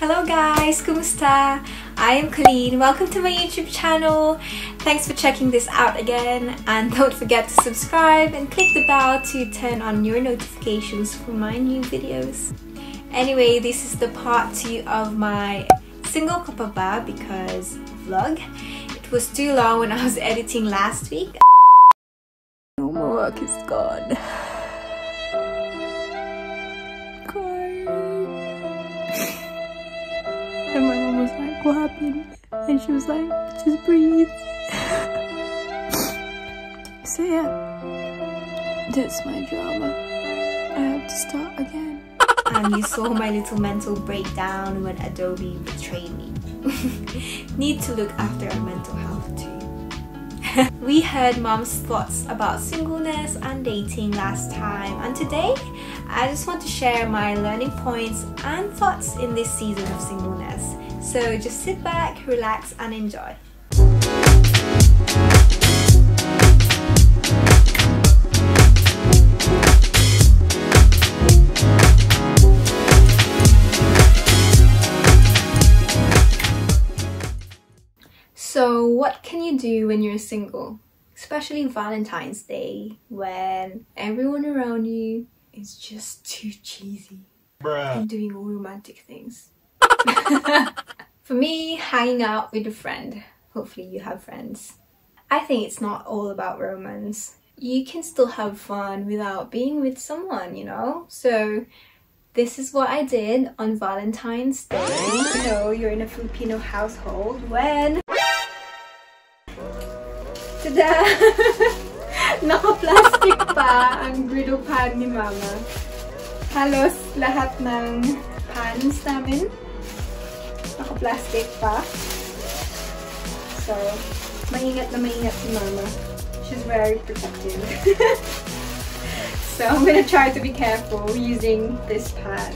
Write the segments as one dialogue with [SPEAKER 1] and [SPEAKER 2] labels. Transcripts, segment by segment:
[SPEAKER 1] Hello guys, kumusta? I am Coleen. Welcome to my YouTube channel. Thanks for checking this out again and don't forget to subscribe and click the bell to turn on your notifications for my new videos. Anyway, this is the part 2 of my single kapaba because vlog. It was too long when I was editing last week. No more work is gone. And she was like, just breathe. so yeah, that's my drama. I have to start again. and you saw my little mental breakdown when Adobe betrayed me. Need to look after our mental health too. we heard mom's thoughts about singleness and dating last time and today I just want to share my learning points and thoughts in this season of singleness. So just sit back, relax and enjoy. So what can you do when you're single? Especially Valentine's Day when everyone around you is just too cheesy Bruh. and doing all romantic things. For me, hanging out with a friend. Hopefully you have friends. I think it's not all about romance. You can still have fun without being with someone, you know? So this is what I did on Valentine's Day. You know, you're in a Filipino household when... Tada! Naka-plastic pa ang griddle pan ni Mama. Halos lahat ng pans namin naka-plastic pa. So, maingat na maingat si Mama. She's very protective. so, I'm gonna try to be careful using this pan.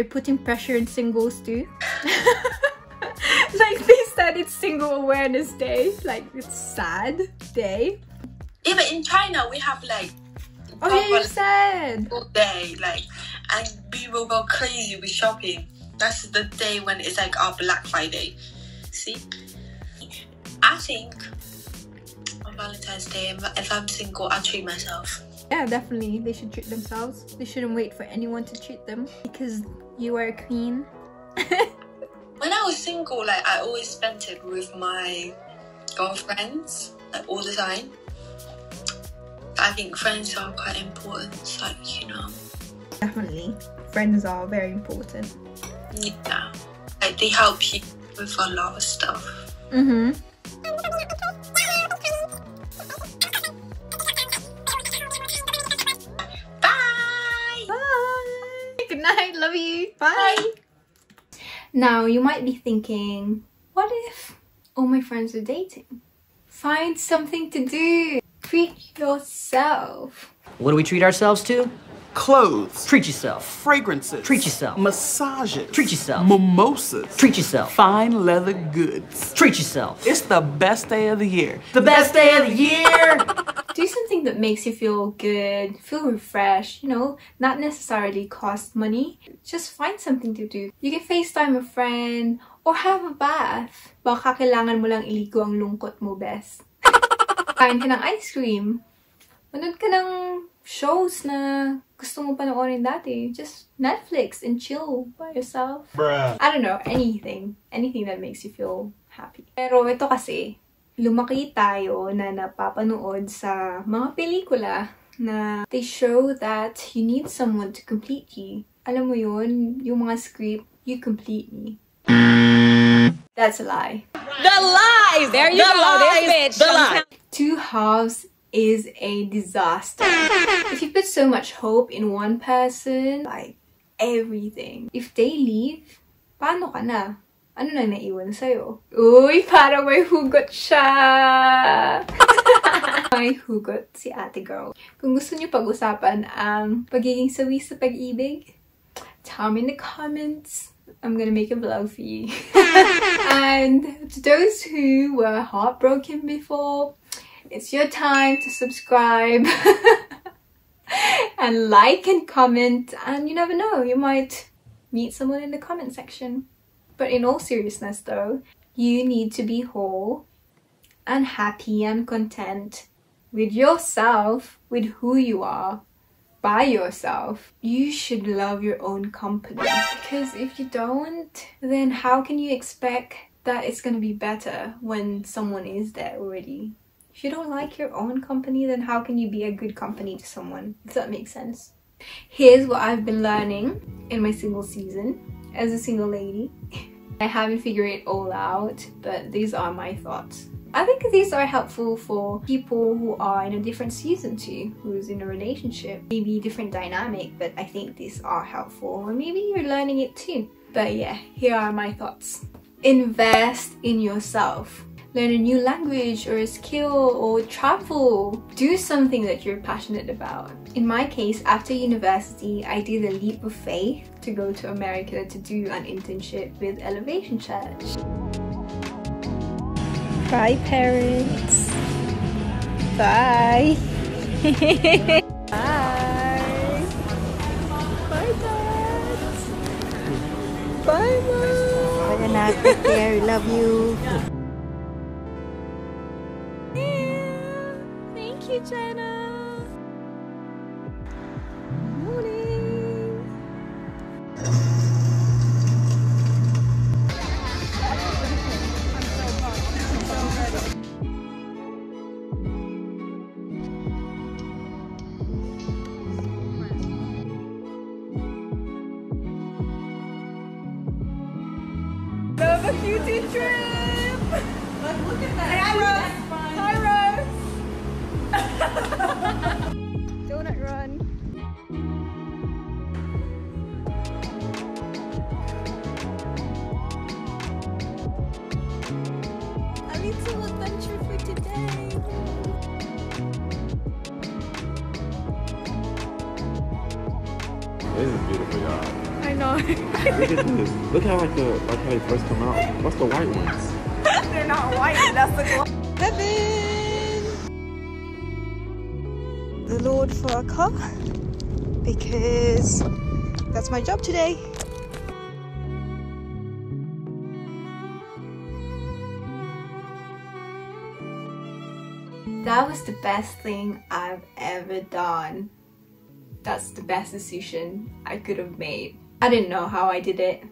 [SPEAKER 1] They're putting pressure in singles too. like they said it's single awareness day, like it's sad day.
[SPEAKER 2] Even in China, we have like
[SPEAKER 1] Oh yeah, you said
[SPEAKER 2] all day, like, and we will go crazy with shopping. That's the day when it's like our Black Friday. See, I think on Valentine's Day, if I'm single, I'll treat myself.
[SPEAKER 1] Yeah, definitely. They should treat themselves. They shouldn't wait for anyone to treat them because you are a queen.
[SPEAKER 2] when I was single, like I always spent it with my girlfriends, like all the time. I think friends are quite important, like you know.
[SPEAKER 1] Definitely, friends are very important.
[SPEAKER 2] Yeah, like they help you with a lot of stuff.
[SPEAKER 1] Mhm. Now you might be thinking, what if all my friends are dating? Find something to do. Treat yourself.
[SPEAKER 3] What do we treat ourselves to?
[SPEAKER 4] Clothes.
[SPEAKER 3] Treat yourself.
[SPEAKER 4] Fragrances.
[SPEAKER 3] Treat yourself.
[SPEAKER 4] Massages.
[SPEAKER 3] Treat yourself.
[SPEAKER 4] Mimosas.
[SPEAKER 3] Treat yourself.
[SPEAKER 4] Fine leather goods.
[SPEAKER 3] Treat yourself.
[SPEAKER 4] It's the best day of the year.
[SPEAKER 3] The best day of the year!
[SPEAKER 1] Do something that makes you feel good, feel refreshed, you know, not necessarily cost money. Just find something to do. You can FaceTime a friend or have a bath. Baka kailangan mo lang iligo ang lungkot mo, best. Kain ka ng ice cream. Manood ka ng shows na gusto mo panoorin dati. Just Netflix and chill by yourself.
[SPEAKER 4] Bruh.
[SPEAKER 1] I don't know, anything. Anything that makes you feel happy. Pero ito kasi, lumaki tayo na napapanood sa mga pelikula na they show that you need someone to complete you. Alam mo yun, yung mga script, you complete me. That's a lie.
[SPEAKER 5] The lies! There you
[SPEAKER 3] The
[SPEAKER 5] go,
[SPEAKER 3] lies.
[SPEAKER 5] this bitch.
[SPEAKER 3] The lies.
[SPEAKER 1] Two halves is a disaster. if you put so much hope in one person, like everything, if they leave, paano ka na? Ano na naiwan sa'yo? Uy, parang may hugot siya! may hugot si ate girl. Kung gusto niyo pag-usapan ang pagiging sawi sa pag-ibig, tell me in the comments. I'm gonna make a vlog for you. and to those who were heartbroken before, it's your time to subscribe and like and comment and you never know you might meet someone in the comment section. But in all seriousness though you need to be whole and happy and content with yourself with who you are by yourself. You should love your own company because if you don't then how can you expect that it's going to be better when someone is there already if you don't like your own company, then how can you be a good company to someone? Does that make sense. Here's what I've been learning in my single season as a single lady. I haven't figured it all out, but these are my thoughts. I think these are helpful for people who are in a different season too, who's in a relationship, maybe different dynamic, but I think these are helpful, or maybe you're learning it too. But yeah, here are my thoughts. Invest in yourself learn a new language or a skill or travel. Do something that you're passionate about. In my case, after university, I did a leap of faith to go to America to do an internship with Elevation Church. Bye, parents. Bye. Bye. Bye, dads. Bye, mom.
[SPEAKER 6] Bye, anak. Take care. Love you.
[SPEAKER 1] Thank you, Jenna. Little adventure for today.
[SPEAKER 7] This is beautiful, y'all.
[SPEAKER 1] I know.
[SPEAKER 7] Look at this. Look how like the like how they first come out. What's the white ones?
[SPEAKER 6] They're not white. That's the the Lord for a car because that's my job today.
[SPEAKER 1] That was the best thing I've ever done. That's the best decision I could have made. I didn't know how I did it.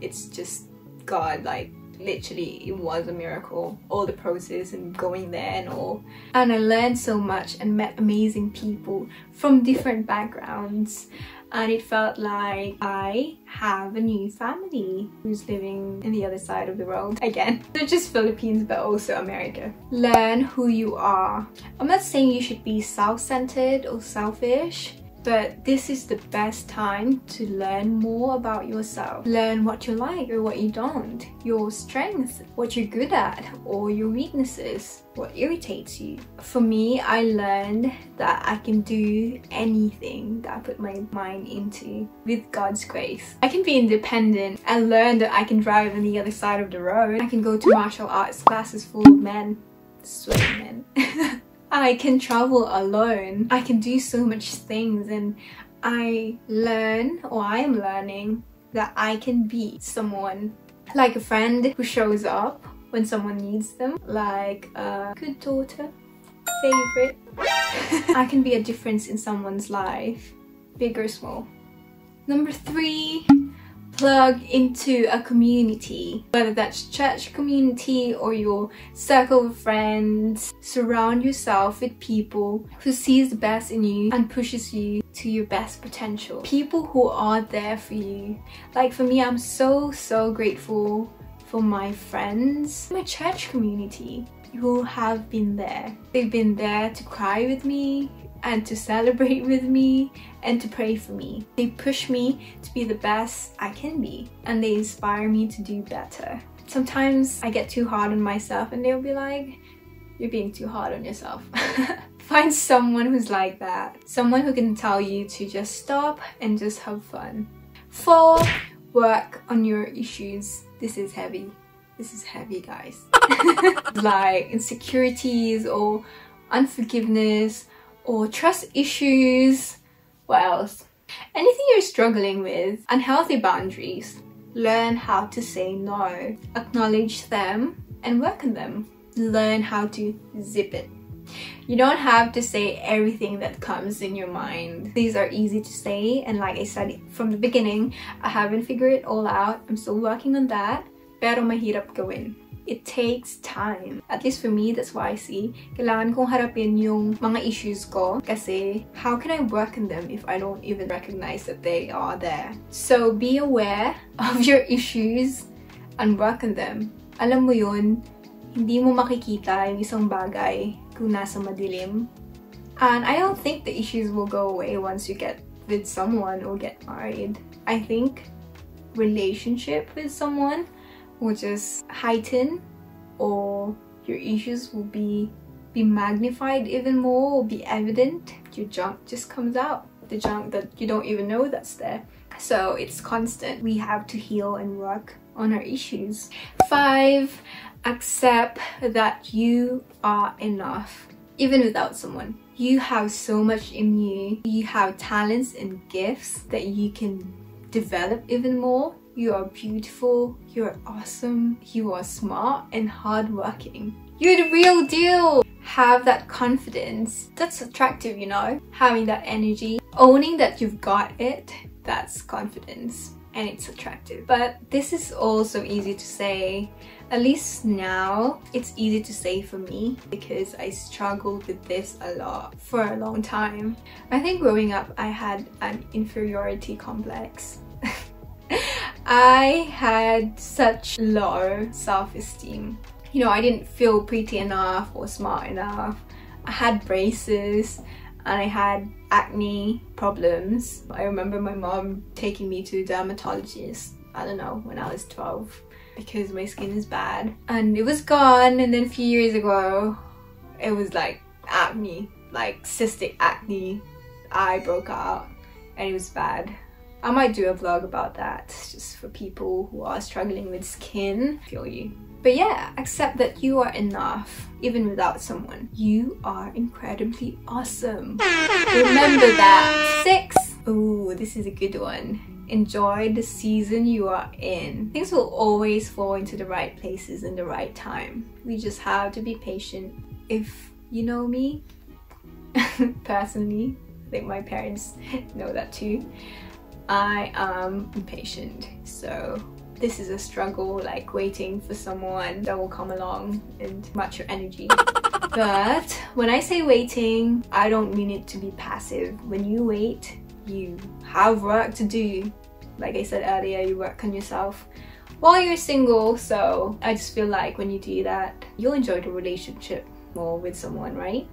[SPEAKER 1] It's just God, like literally it was a miracle. All the process and going there and all. And I learned so much and met amazing people from different backgrounds and it felt like I have a new family who's living in the other side of the world again. Not just Philippines but also America. Learn who you are. I'm not saying you should be self-centered or selfish but this is the best time to learn more about yourself. Learn what you like or what you don't, your strengths, what you're good at, or your weaknesses, what irritates you. For me, I learned that I can do anything that I put my mind into with God's grace. I can be independent and learn that I can drive on the other side of the road. I can go to martial arts classes full of men, sweaty men. I can travel alone. I can do so much things and I learn or I am learning that I can be someone like a friend who shows up when someone needs them, like a good daughter, favorite. I can be a difference in someone's life, big or small. Number three, plug into a community, whether that's church community or your circle of friends. Surround yourself with people who sees the best in you and pushes you to your best potential. People who are there for you. Like for me, I'm so, so grateful for my friends, my church community who have been there. They've been there to cry with me, and to celebrate with me and to pray for me. They push me to be the best I can be and they inspire me to do better. Sometimes I get too hard on myself and they'll be like, you're being too hard on yourself. Find someone who's like that. Someone who can tell you to just stop and just have fun. Four, work on your issues. This is heavy. This is heavy, guys. like insecurities or unforgiveness or trust issues. What else? Anything you're struggling with, unhealthy boundaries. Learn how to say no, acknowledge them, and work on them. Learn how to zip it. You don't have to say everything that comes in your mind. These are easy to say, and like I said from the beginning, I haven't figured it all out. I'm still working on that, pero mahirap gawin it takes time. At least for me, that's why I see. Kailangan kong harapin yung mga issues ko kasi how can I work on them if I don't even recognize that they are there? So be aware of your issues and work on them. Alam mo yun, hindi mo makikita yung isang bagay kung nasa madilim. And I don't think the issues will go away once you get with someone or get married. I think relationship with someone will just heighten or your issues will be be magnified even more or be evident. Your junk just comes out. The junk that you don't even know that's there. So it's constant. We have to heal and work on our issues. Five accept that you are enough. Even without someone. You have so much in you. You have talents and gifts that you can develop even more you are beautiful, you're awesome, you are smart and hardworking. You're the real deal! Have that confidence. That's attractive, you know? Having that energy, owning that you've got it, that's confidence and it's attractive. But this is also easy to say. At least now, it's easy to say for me because I struggled with this a lot for a long time. I think growing up, I had an inferiority complex. I had such low self-esteem. You know, I didn't feel pretty enough or smart enough. I had braces and I had acne problems. I remember my mom taking me to a dermatologist, I don't know, when I was 12 because my skin is bad. And it was gone and then a few years ago, it was like acne, like cystic acne. I broke out and it was bad. I might do a vlog about that just for people who are struggling with skin. I feel you. But yeah, accept that you are enough even without someone. You are incredibly awesome. Remember that. Six. Ooh, this is a good one. Enjoy the season you are in. Things will always fall into the right places in the right time. We just have to be patient. If you know me, personally, I think my parents know that too. I am impatient, so this is a struggle like waiting for someone that will come along and match your energy. but when I say waiting, I don't mean it to be passive. When you wait, you have work to do. Like I said earlier, you work on yourself while you're single. So I just feel like when you do that, you'll enjoy the relationship more with someone, right?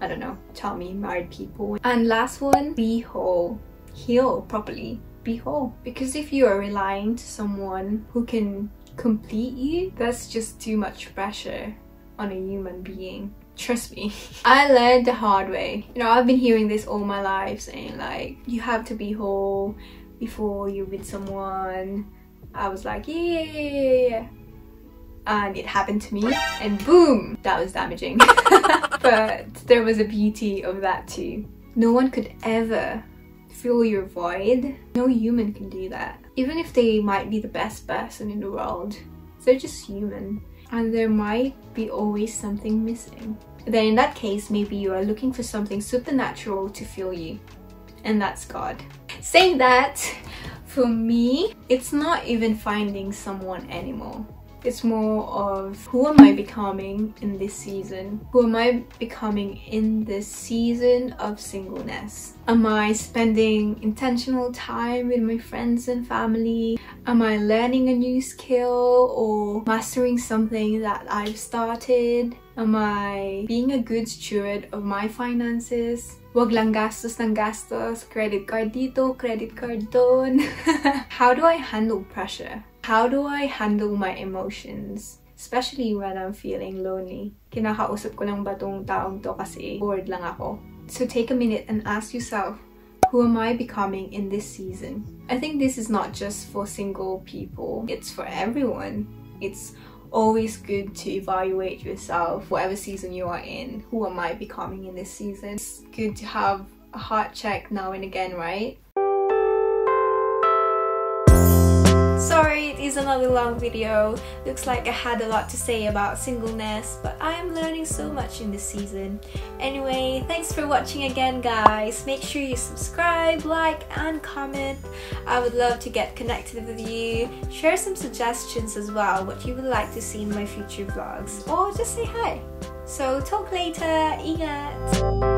[SPEAKER 1] I don't know, tell me married people. And last one, be whole. Heal properly. Be whole. Because if you are relying to someone who can complete you, that's just too much pressure on a human being. Trust me. I learned the hard way. You know, I've been hearing this all my life saying like, you have to be whole before you're with someone. I was like, yeah, yeah, yeah, yeah. And it happened to me and boom, that was damaging. but there was a beauty of that too. No one could ever fill your void. No human can do that. Even if they might be the best person in the world, they're just human. And there might be always something missing. Then in that case, maybe you are looking for something supernatural to fill you. And that's God. Saying that, for me, it's not even finding someone anymore. It's more of who am I becoming in this season? Who am I becoming in this season of singleness? Am I spending intentional time with my friends and family? Am I learning a new skill or mastering something that I've started? Am I being a good steward of my finances? Wag lang gastos ng gastos, credit card dito, credit card doon. How do I handle pressure? How do I handle my emotions? Especially when I'm feeling lonely. Kinakausap ko lang ba tong taong to kasi bored lang ako. So take a minute and ask yourself, who am I becoming in this season? I think this is not just for single people, it's for everyone. It's always good to evaluate yourself, whatever season you are in. Who am I becoming in this season? It's good to have a heart check now and again, right? Another long video. Looks like I had a lot to say about singleness, but I am learning so much in this season. Anyway, thanks for watching again guys. Make sure you subscribe, like and comment. I would love to get connected with you. Share some suggestions as well, what you would like to see in my future vlogs. Or just say hi. So talk later. Ingat!